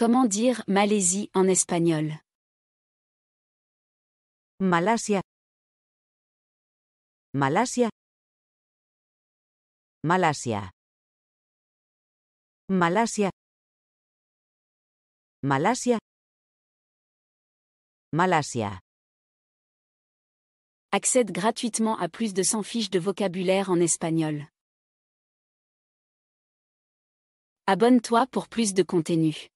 Comment dire Malaisie en espagnol? Malasia. Malasia. Malasia. Malasia. Malasia. Malasia. Accède gratuitement à plus de 100 fiches de vocabulaire en espagnol. Abonne-toi pour plus de contenu.